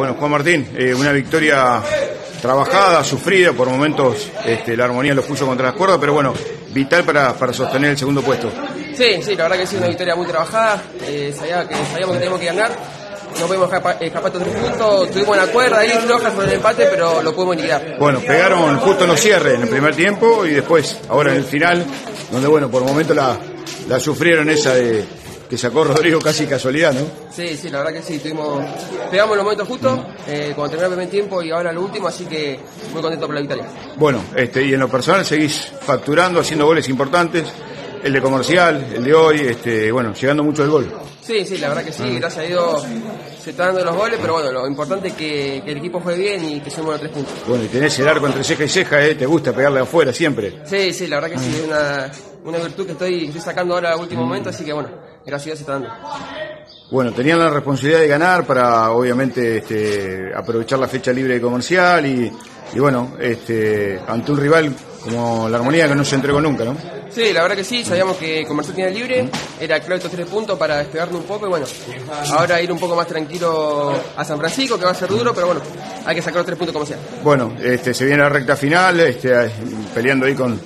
Bueno, Juan Martín, eh, una victoria trabajada, sufrida, por momentos este, la armonía los puso contra las cuerdas, pero bueno, vital para, para sostener el segundo puesto. Sí, sí, la verdad que sí, una victoria muy trabajada, eh, sabía que, sabíamos que teníamos que ganar, no pudimos escapar, estos tres puntos, tuvimos una cuerda ahí floja sobre el empate, pero lo pudimos liquidar. Bueno, pegaron justo en los cierres en el primer tiempo y después, ahora en el final, donde bueno, por momentos la, la sufrieron esa de que sacó Rodrigo casi casualidad, ¿no? Sí, sí, la verdad que sí, tuvimos, pegamos los momentos justos, eh, cuando terminó el primer tiempo y ahora lo último, así que muy contento por la victoria. Bueno, este, y en lo personal seguís facturando, haciendo goles importantes, el de comercial, el de hoy, este, bueno, llegando mucho al gol. Sí, sí, la verdad que sí, gracias a Dios se están dando los goles, pero bueno, lo importante es que, que el equipo juegue bien y que sumemos los tres puntos. Bueno, y tenés el arco entre ceja y ceja, ¿eh? te gusta pegarle afuera siempre. Sí, sí, la verdad que sí, es una, una virtud que estoy, estoy sacando ahora al último momento, así que bueno, gracias se está dando. Bueno, tenían la responsabilidad de ganar para obviamente este, aprovechar la fecha libre de comercial y, y bueno, este, ante un rival como la Armonía que no se entregó nunca, ¿no? Sí, la verdad que sí, sabíamos que Comercial tiene libre, era clave estos tres puntos para despegarnos un poco y bueno, ahora ir un poco más tranquilo a San Francisco, que va a ser duro, pero bueno, hay que sacar los tres puntos como sea. Bueno, este, se viene la recta final, este, peleando ahí con,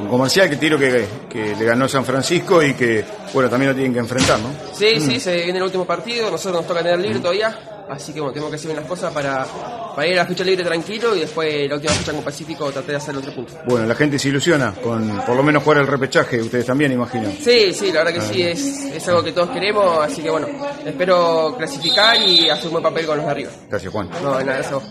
con Comercial, que tiro que, que le ganó San Francisco y que, bueno, también lo tienen que enfrentar, ¿no? Sí, sí, se viene el último partido, nosotros nos toca tener libre todavía, así que bueno, tenemos que hacer las cosas para, para ir a la fecha libre tranquilo y después la última fecha con Pacífico tratar de hacer los tres puntos. Bueno, la gente se ilusiona con por lo menos jugar el repechaje, ustedes también, imagino. Sí, sí, la verdad que sí, es, es algo que todos queremos, así que bueno, espero clasificar y hacer un buen papel con los de arriba. Gracias, Juan. No, nada, gracias a vos.